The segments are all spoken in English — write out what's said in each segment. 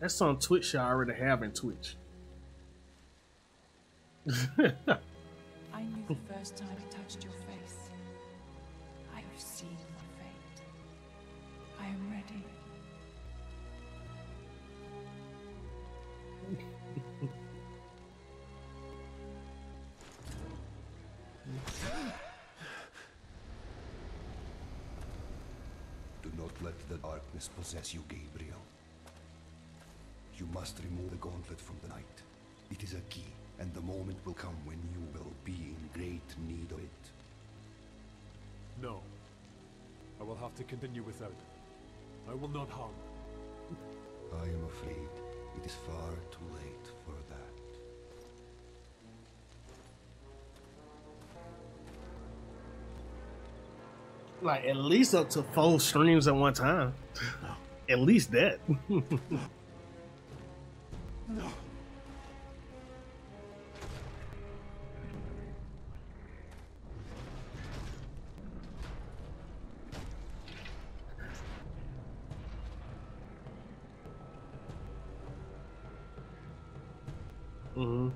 That's on Twitch. I already have in Twitch. I knew the first time I touched your face. I have seen my fate. I am ready. Do not let the darkness possess you, Gabriel. You must remove the gauntlet from the knight. It is a key, and the moment will come when you will be in great need of it. No. I will have to continue without. I will not harm. I am afraid it is far too late for that. Like at least up to four streams at one time. At least that. hmm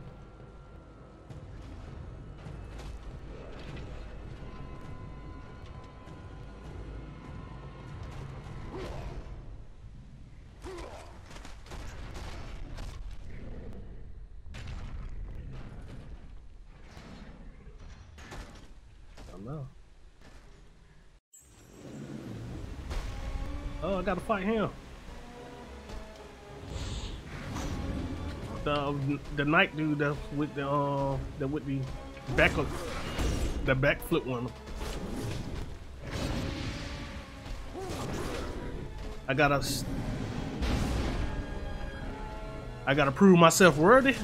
I know. Oh, I gotta fight him. The the knight dude that with the uh that with the back the backflip one. I gotta I gotta prove myself worthy.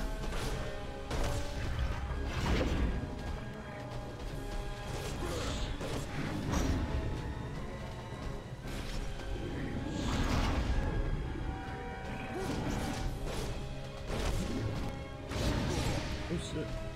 Shit.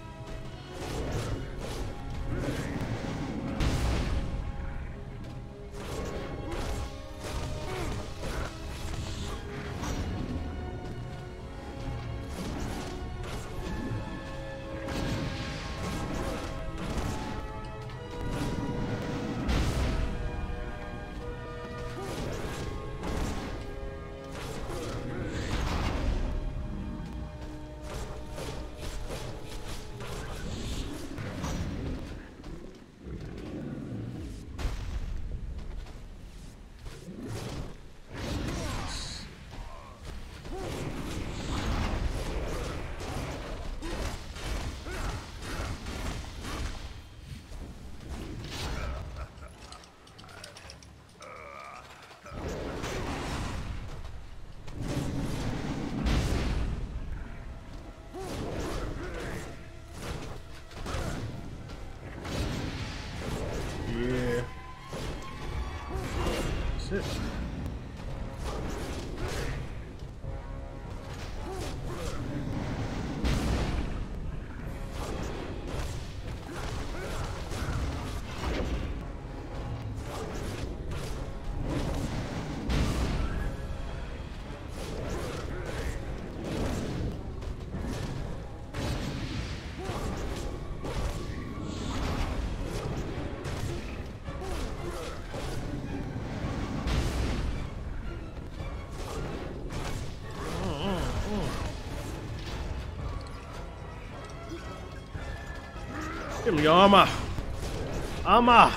Shit. Give me armor. Armor.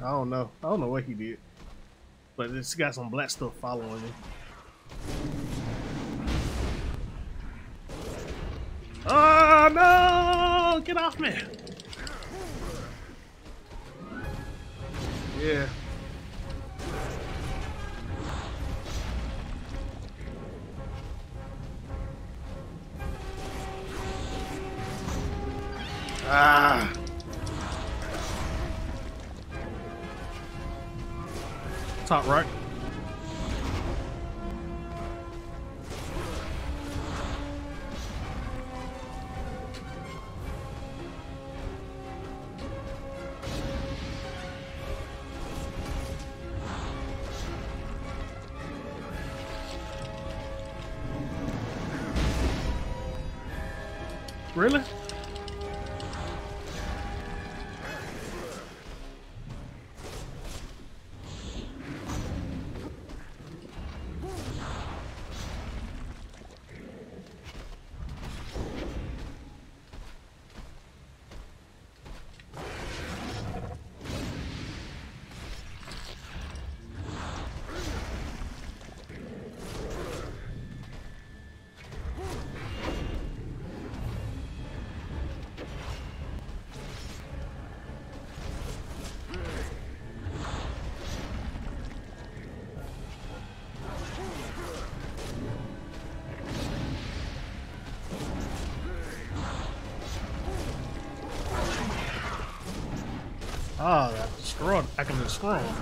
I don't know. I don't know what he did. But it's got some black stuff following him. Oh no! Get off me! Yeah. Ah. Top right. Really? Ah, that destroy. I can destroy him.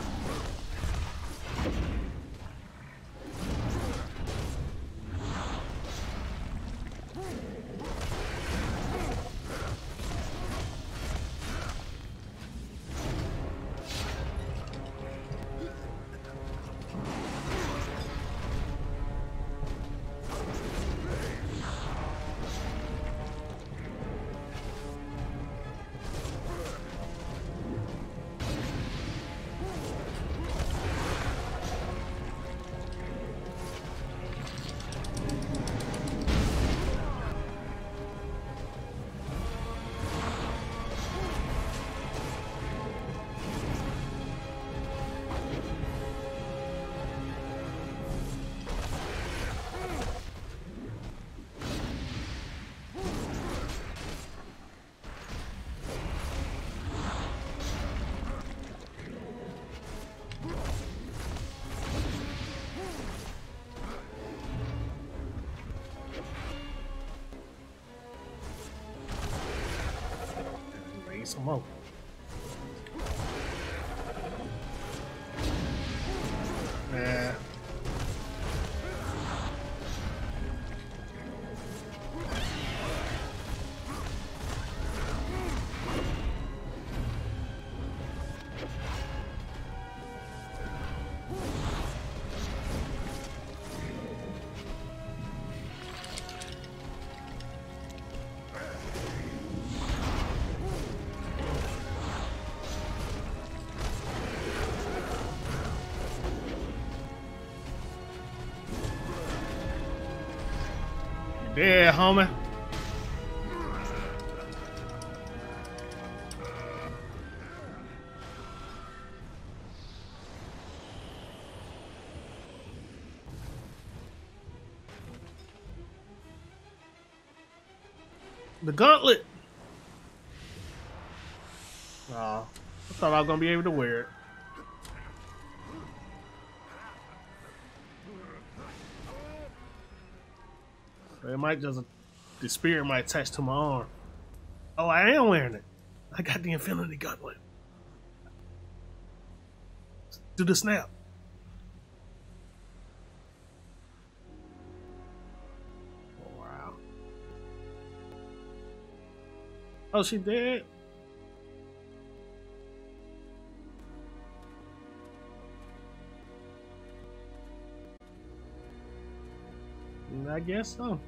Some more. Yeah, homie. The gauntlet. Aw, I thought I was gonna be able to wear it. It might just the spear might attach to my arm. Oh, I am wearing it. I got the Infinity Gauntlet. Do the snap. Wow. Oh, she did. I guess so.